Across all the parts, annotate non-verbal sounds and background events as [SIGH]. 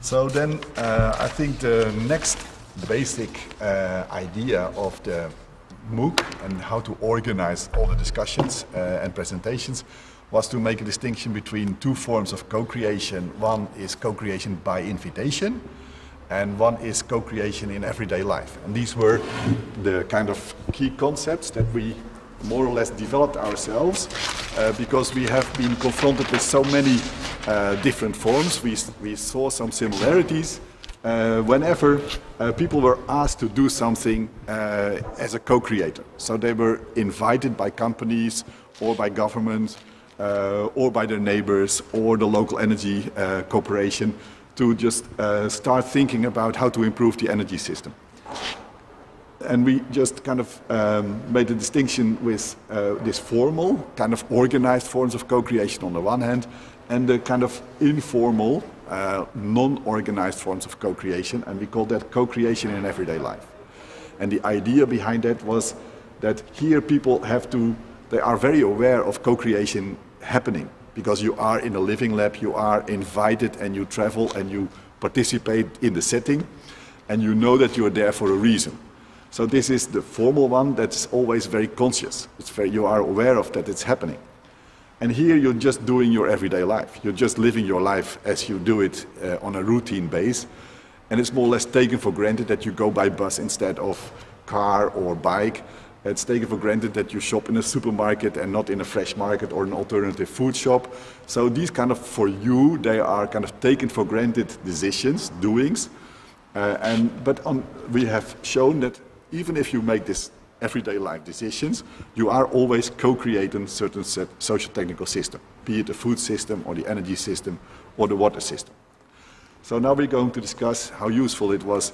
So then uh, I think the next basic uh, idea of the MOOC and how to organize all the discussions uh, and presentations was to make a distinction between two forms of co-creation. One is co-creation by invitation and one is co-creation in everyday life. And these were the kind of key concepts that we more or less developed ourselves uh, because we have been confronted with so many uh, different forms. We, we saw some similarities. Uh, whenever uh, people were asked to do something uh, as a co-creator. So they were invited by companies or by governments uh, or by their neighbors or the local energy corporation to just start thinking about how to improve the energy system and we just kind of um, made a distinction with uh, this formal, kind of organized forms of co-creation on the one hand, and the kind of informal, uh, non-organized forms of co-creation, and we call that co-creation in everyday life. And the idea behind that was that here people have to, they are very aware of co-creation happening because you are in a living lab, you are invited and you travel and you participate in the setting, and you know that you are there for a reason. So this is the formal one that's always very conscious. It's very, you are aware of that it's happening. And here you're just doing your everyday life. You're just living your life as you do it uh, on a routine base. And it's more or less taken for granted that you go by bus instead of car or bike. It's taken for granted that you shop in a supermarket and not in a fresh market or an alternative food shop. So these kind of, for you, they are kind of taken for granted decisions, doings. Uh, and, but on, we have shown that even if you make this everyday life decisions, you are always co-creating certain set social technical system, be it the food system or the energy system or the water system. So now we're going to discuss how useful it was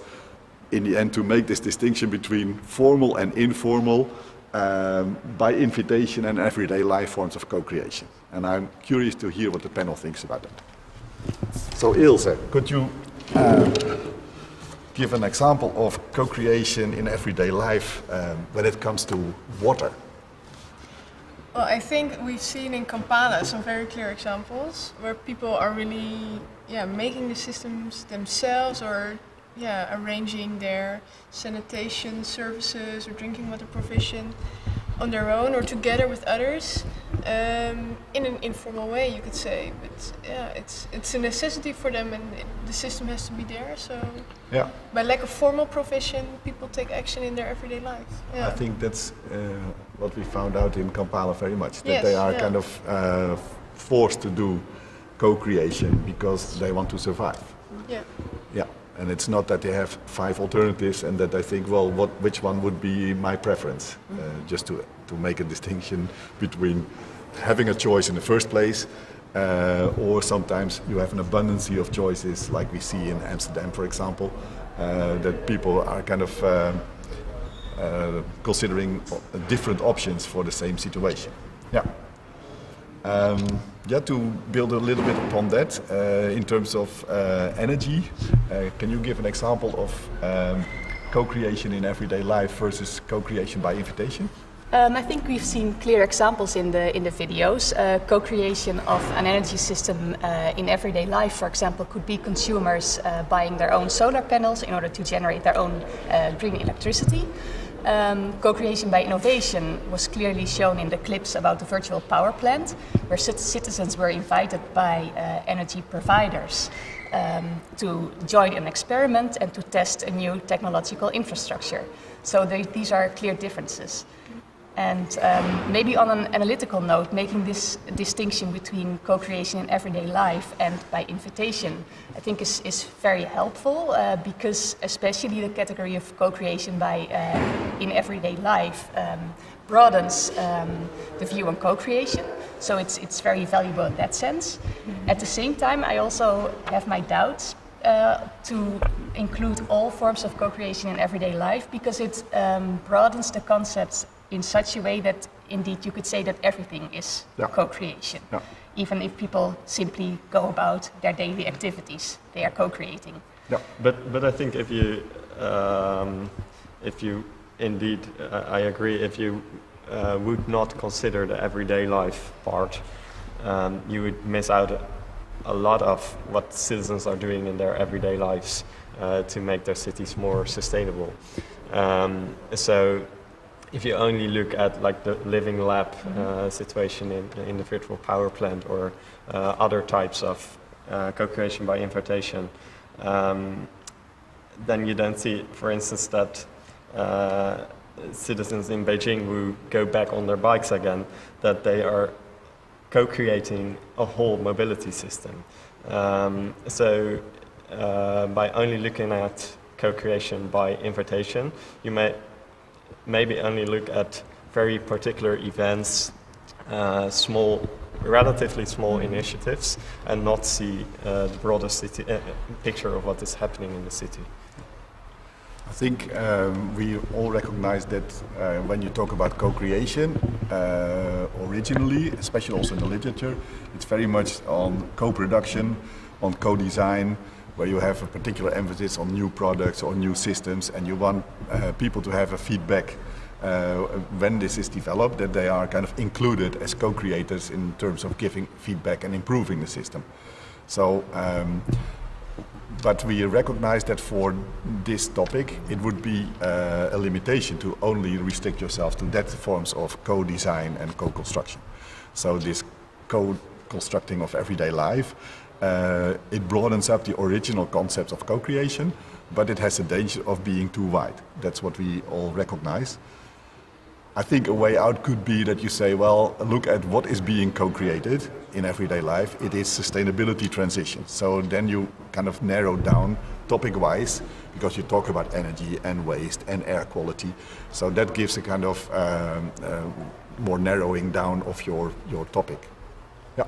in the end to make this distinction between formal and informal um, by invitation and everyday life forms of co-creation. And I'm curious to hear what the panel thinks about that. So Ilse, could you uh, give an example of co-creation in everyday life um, when it comes to water? Well, I think we've seen in Kampala some very clear examples where people are really yeah, making the systems themselves or yeah, arranging their sanitation services or drinking water provision on their own or together with others um, in an informal way, you could say. But yeah, it's it's a necessity for them, and it, the system has to be there. So yeah, by lack of formal provision, people take action in their everyday life. Yeah. I think that's uh, what we found out in Kampala very much that yes, they are yeah. kind of uh, forced to do co-creation because they want to survive. Yeah. And it's not that they have five alternatives and that I think, well, what, which one would be my preference? Uh, just to, to make a distinction between having a choice in the first place uh, or sometimes you have an abundance of choices like we see in Amsterdam, for example, uh, that people are kind of um, uh, considering different options for the same situation. Yeah. Um, yeah, to build a little bit upon that, uh, in terms of uh, energy, uh, can you give an example of um, co-creation in everyday life versus co-creation by invitation? Um, I think we've seen clear examples in the in the videos. Uh, co-creation of an energy system uh, in everyday life, for example, could be consumers uh, buying their own solar panels in order to generate their own green electricity. Um, co-creation by innovation was clearly shown in the clips about the virtual power plant, where citizens were invited by uh, energy providers um, to join an experiment and to test a new technological infrastructure. So they, these are clear differences. And um, maybe on an analytical note, making this distinction between co creation in everyday life and by invitation, I think is, is very helpful uh, because, especially the category of co creation by uh, in everyday life, um, broadens um, the view on co creation. So it's, it's very valuable in that sense. Mm-hmm. At the same time, I also have my doubts uh, to include all forms of co-creation in everyday life because it um, broadens the concepts in such a way that indeed you could say that everything is yeah. co-creation. Yeah. Even if people simply go about their daily activities, they are co-creating. Yeah, but but I think if you um, if you indeed uh, I agree if you uh, would not consider the everyday life part, um, you would miss out a lot of what citizens are doing in their everyday lives uh, to make their cities more sustainable. Um, so if you only look at like the living lab uh, situation in, in the virtual power plant or uh, other types of uh, co-creation by invitation, um, then you don't see, for instance, that uh, citizens in Beijing who go back on their bikes again, that they are co-creating a whole mobility system. Um, so uh, by only looking at co-creation by invitation, you may maybe only look at very particular events, uh, small, relatively small initiatives, and not see uh, the broader city uh, picture of what is happening in the city. I think um, we all recognize that uh, when you talk about co-creation, uh, originally, especially also in the literature, it's very much on co-production, on co-design, where you have a particular emphasis on new products or new systems, and you want uh, people to have a feedback uh, when this is developed, that they are kind of included as co-creators in terms of giving feedback and improving the system. So, um, but we recognize that for this topic, it would be uh, a limitation to only restrict yourself to that forms of co-design and co-construction. So this co-constructing of everyday life uh, it broadens up the original concepts of co-creation, but it has a danger of being too wide. That's what we all recognize. I think a way out could be that you say, well, look at what is being co-created in everyday life. It is sustainability transition. So then you kind of narrow down topic-wise because you talk about energy and waste and air quality. So that gives a kind of um, uh, more narrowing down of your, your topic. Yeah.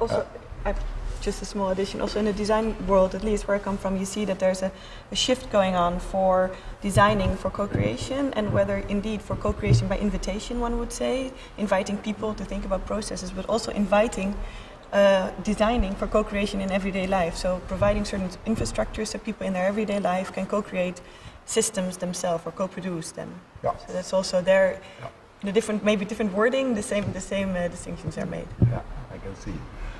Also, uh, I've just a small addition. Also, in the design world, at least where I come from, you see that there's a, a shift going on for designing for co-creation, and whether indeed for co-creation by invitation, one would say, inviting people to think about processes, but also inviting. Uh, designing for co-creation in everyday life, so providing certain infrastructures so people in their everyday life can co-create systems themselves or co-produce them. Yeah. So that's also there. Yeah. The different, maybe different wording, the same, the same uh, distinctions are made. Yeah, I can see.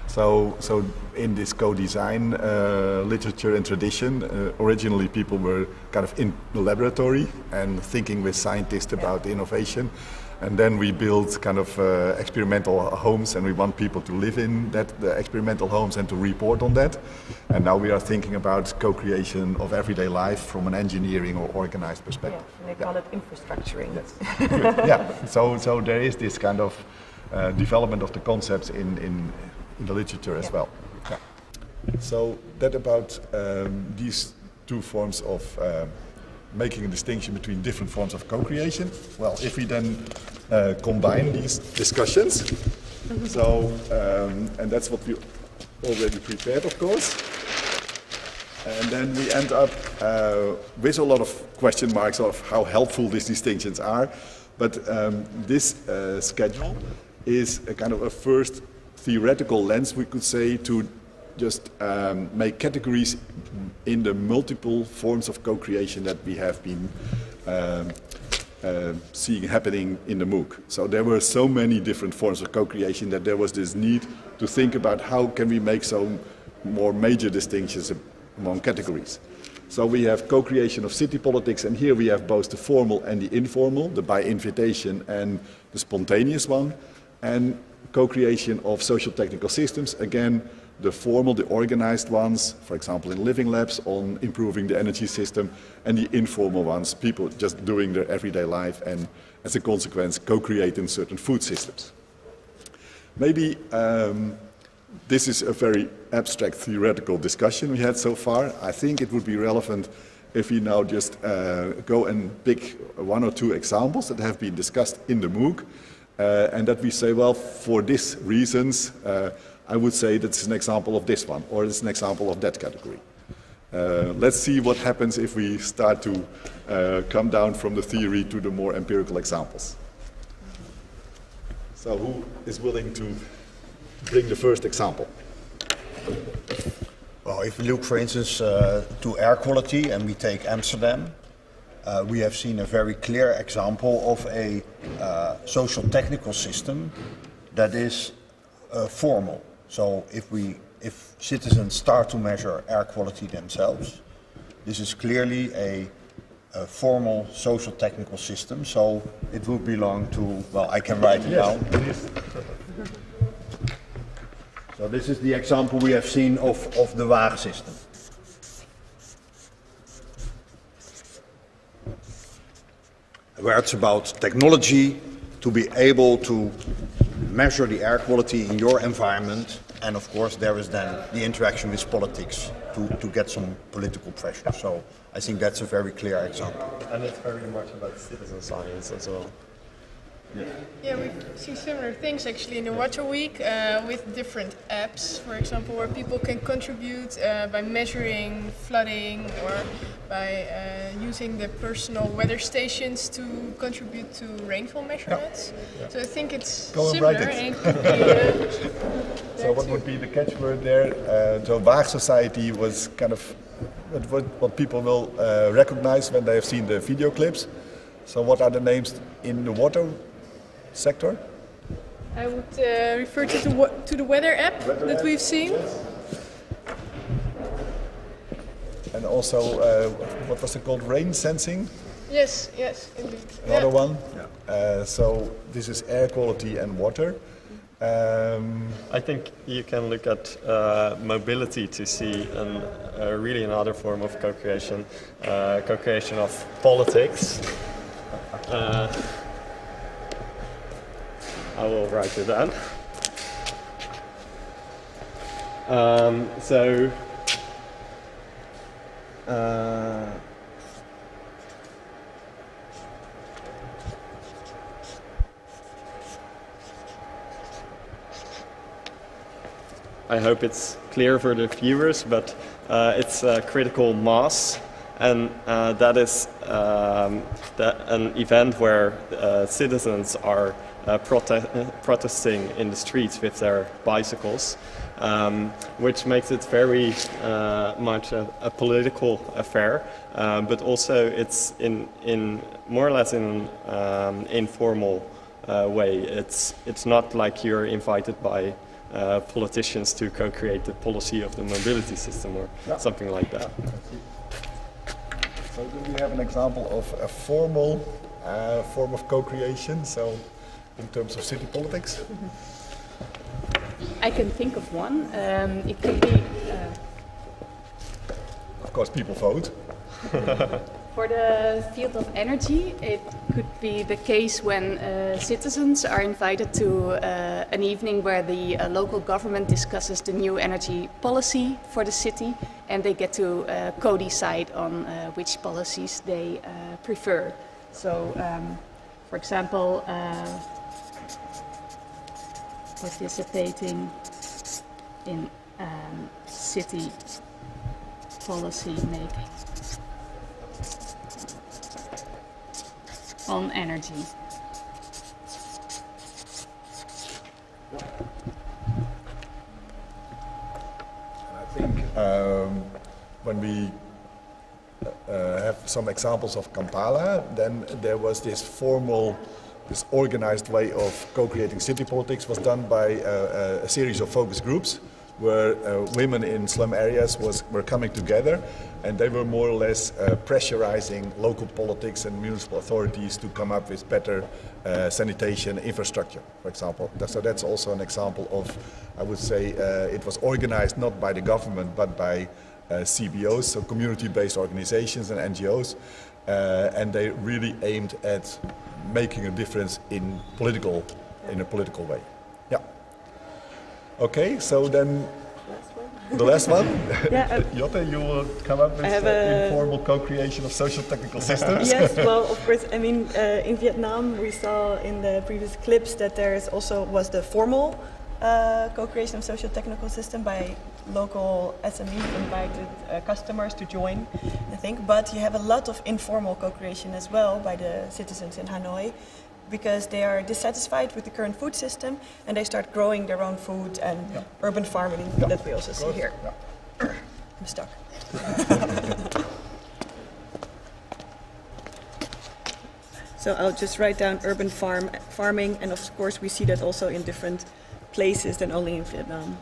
So, so in this co-design uh, literature and tradition, uh, originally people were kind of in the laboratory and thinking with scientists about innovation. And then we built kind of uh, experimental homes, and we want people to live in that the experimental homes and to report on that. And now we are thinking about co-creation of everyday life from an engineering or organized perspective. Yeah, they call yeah. it infrastructuring. Yes. [LAUGHS] yeah. So, so there is this kind of uh, development of the concepts in, in in the literature as well. Yeah. So that about um, these two forms of uh, making a distinction between different forms of co-creation. Well, if we then uh, combine these discussions, mm-hmm. so um, and that's what we already prepared, of course. And then we end up uh, with a lot of question marks of how helpful these distinctions are. But um, this uh, schedule is a kind of a first theoretical lens, we could say, to just um, make categories in the multiple forms of co-creation that we have been um, uh, seeing happening in the MOOC. So there were so many different forms of co-creation that there was this need to think about how can we make some more major distinctions among categories. So we have co-creation of city politics, and here we have both the formal and the informal, the by invitation and the spontaneous one. And co-creation of social technical systems. Again, the formal, the organized ones, for example, in living labs on improving the energy system, and the informal ones, people just doing their everyday life and, as a consequence, co-creating certain food systems. Maybe um, this is a very abstract theoretical discussion we had so far. I think it would be relevant if we now just uh, go and pick one or two examples that have been discussed in the MOOC uh, and that we say, well, for these reasons, uh, I would say that's an example of this one, or it's an example of that category. Uh, let's see what happens if we start to uh, come down from the theory to the more empirical examples. So, who is willing to bring the first example? Well, if we look, for instance, uh, to air quality and we take Amsterdam, uh, we have seen a very clear example of a uh, social technical system that is uh, formal. So if we, if citizens start to measure air quality themselves, this is clearly a, a formal social technical system. So it would belong to, well, I can write it down. Yes. So this is the example we have seen of, of the WAAG system. Where it's about technology to be able to measure the air quality in your environment. And of course, there is then the interaction with politics to, to get some political pressure. So I think that's a very clear example. And it's very much about citizen science as well. Yeah, we see similar things actually in the Water Week uh, with different apps, for example, where people can contribute uh, by measuring flooding or by uh, using the personal weather stations to contribute to rainfall measurements. So I think it's Go and similar. write it. and it could be, uh, [LAUGHS] So what would be the catchword there? Uh, so Waag Society was kind of what, what, what people will uh, recognize when they have seen the video clips. So what are the names in the water sector? I would uh, refer to the, to the weather app that we've seen. And also, uh, what was it called? Rain sensing, Yes, yes, indeed. another Yeah. one. Uh, so this is air quality and water. Um, I think you can look at uh, mobility to see an, uh, really another form of co-creation, uh, co-creation of politics. I will write it down. Um, so, uh, I hope it's clear for the viewers, but uh, it's a critical mass, and uh, that is um, the, an event where uh, citizens are uh, prote- protesting in the streets with their bicycles, um, which makes it very uh, much a, a political affair, uh, but also it's in, in more or less in an um, informal uh, way. It's, it's not like you're invited by uh, politicians to co-create the policy of the mobility system or Yeah. something like that. so do we have an example of a formal uh, form of co-creation? So in terms of city politics? I can think of one. Um, it could be uh, Of course, people vote. [LAUGHS] For the field of energy, it could be the case when uh, citizens are invited to uh, an evening where the uh, local government discusses the new energy policy for the city and they get to uh, co decide on uh, which policies they uh, prefer. So, um, for example, uh, participating in um, city policy making. on energy. I think um, when we uh, have some examples of Kampala, then there was this formal, this organized way of co-creating city politics was done by uh, a series of focus groups where uh, women in slum areas was, were coming together and they were more or less uh, pressurizing local politics and municipal authorities to come up with better uh, sanitation infrastructure, for example. So that's also an example of, I would say, uh, it was organized not by the government but by uh, CBOs, so community-based organizations and NGOs, uh, and they really aimed at making a difference in political, in a political way. Yeah. Okay, so then the last one. [LAUGHS] Yeah, uh, [LAUGHS] Jotte, you will come up with a- informal co-creation of social technical systems. yes, [LAUGHS] well, of course. I mean, uh, in Vietnam, we saw in the previous clips that there is also was the formal uh, co-creation of social technical system by local SMEs invited uh, customers to join. I think, but you have a lot of informal co-creation as well by the citizens in Hanoi. Because they are dissatisfied with the current food system and they start growing their own food and Yeah. urban farming Yeah, that we also see here. Yeah. [COUGHS] I'm stuck. [LAUGHS] So I'll just write down urban farm farming, and of course we see that also in different places than only in Vietnam.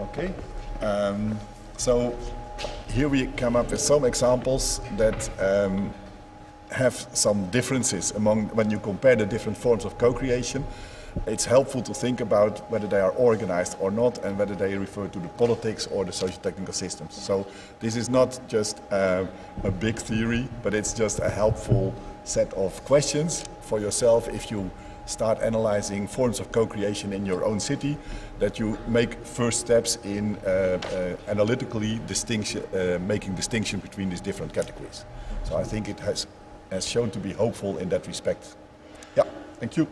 Okay. Um, so here we come up with some examples that um, have some differences among when you compare the different forms of co-creation. It's helpful to think about whether they are organized or not and whether they refer to the politics or the socio-technical systems. So this is not just uh, a big theory, but it's just a helpful set of questions for yourself if you start analyzing forms of co-creation in your own city, that you make first steps in uh, uh, analytically distinction, uh, making distinction between these different categories. So I think it has, has shown to be hopeful in that respect. Yeah, thank you.